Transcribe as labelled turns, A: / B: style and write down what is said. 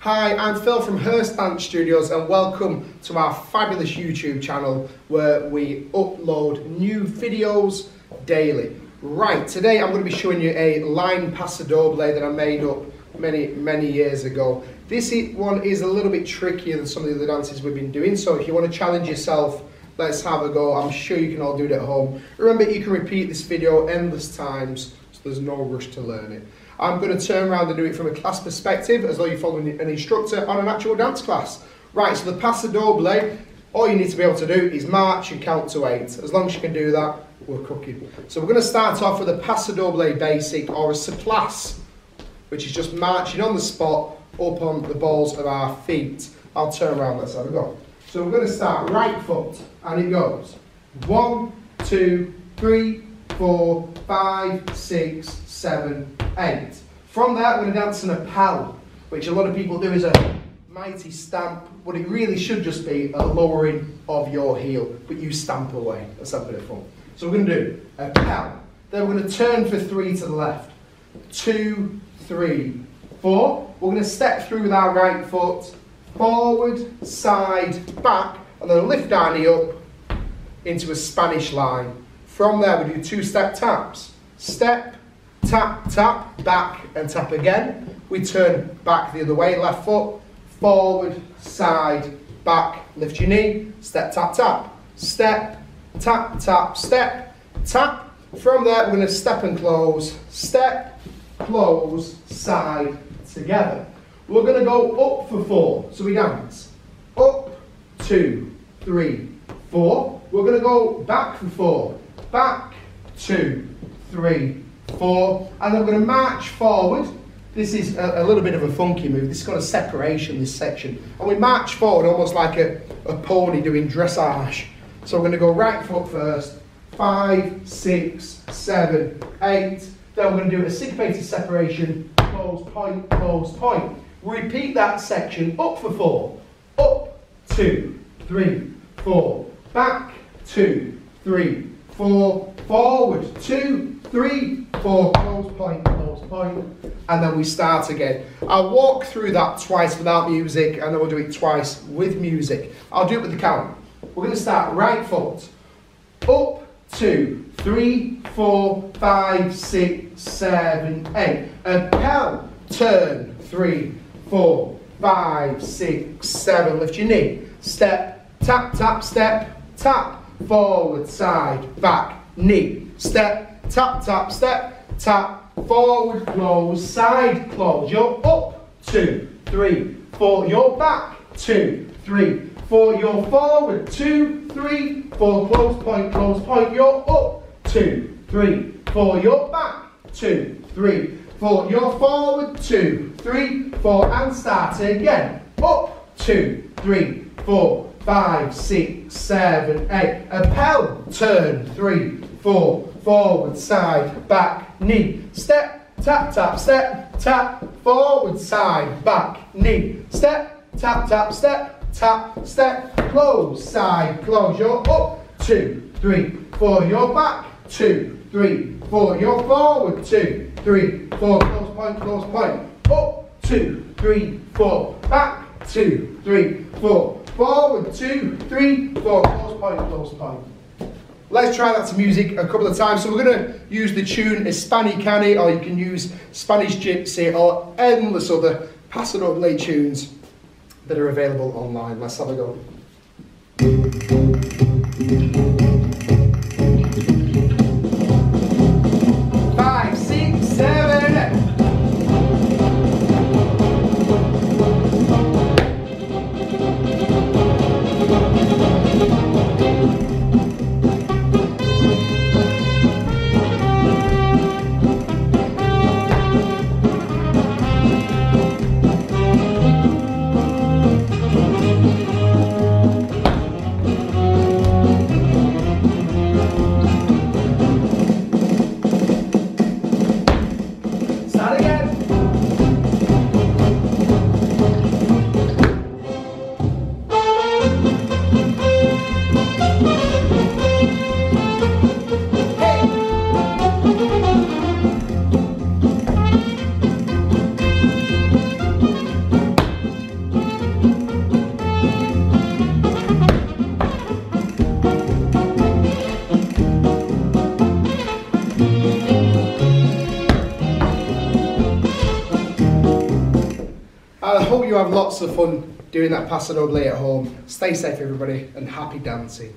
A: Hi, I'm Phil from Hurst Dance Studios and welcome to our fabulous YouTube channel where we upload new videos daily. Right, today I'm going to be showing you a line paso doble that I made up many, many years ago. This one is a little bit trickier than some of the other dances we've been doing, so if you want to challenge yourself, let's have a go. I'm sure you can all do it at home. Remember, you can repeat this video endless times, so there's no rush to learn it. I'm going to turn around and do it from a class perspective, as though you're following an instructor on an actual dance class. Right, so the paso doble, all you need to be able to do is march and count to eight. As long as you can do that, we're cooking. So we're going to start off with a paso doble basic, or a surplace, which is just marching on the spot up on the balls of our feet. I'll turn around, let's have a go. So we're going to start right foot, and it goes one, two, three, four, five, six, seven, eight. From that, we're going to dance an appel, which a lot of people do as a mighty stamp, but it really should just be a lowering of your heel, but you stamp away. Have a bit of fun. So we're going to do appel. Then we're going to turn for three to the left. Two, three, four. We're going to step through with our right foot, forward, side, back, and then lift our knee up into a Spanish line. From there, we do two step taps. Step, tap, tap, back, and tap again. We turn back the other way, left foot, forward, side, back, lift your knee, step, tap, tap. Step, tap, tap, step, tap. From there, we're to step and close, step, close, side, together. We're going to go up for four. So we dance. Up, two, three, four. We're going to go back for four back, two, three, four, and we're going to march forward. This is a, a, little bit of a funky move. This has got a separation, this section. And we march forward almost like a, a pony doing dressage. So we're going to go right foot first, five, six, seven, eight. Then we're going to do a syncopated separation, close point, close point. Repeat that section up for four, up, two, three, four, back, two, three, four, forward, two, three, four, close point, close point, and then we start again. I'll walk through that twice without music, and then we'll do it twice with music. I'll do it with the count. We're going to start right foot, up, two, three, four, five, six, seven, eight. Appel, turn, three, four, five, six, seven. Lift your knee. Step, tap, tap, step, tap, forward, side, back, knee, step, tap, tap, step, tap, forward, close, side, close. You're up, two, three, four. You're back, two, three, four. You're forward, two, three, four. Close point, close point. You're up, two, three, four. You're back, two, three, four. You're forward, two, three, four. And start again. Up, two, three, four five, six, seven, eight. A Appel, turn, three, four, forward, side, back, knee. Step, tap, tap, step, tap, forward, side, back, knee. Step, tap, tap, step, tap, step, close, side, close. You're up, two, three, four. You're back, two, three, four. You're forward, two, three, four. Close point, close point. Up, two, three, four. Back, two, three, four forward, two, three, four, close point, close point. Let's try that to music a couple of times. So we're going to use the tune España Cañi, or you can use Spanish Gypsy, or endless other paso doble tunes that are available online. Let's have a go. You have lots of fun doing that paso doble at home. Stay safe, everybody, and happy dancing.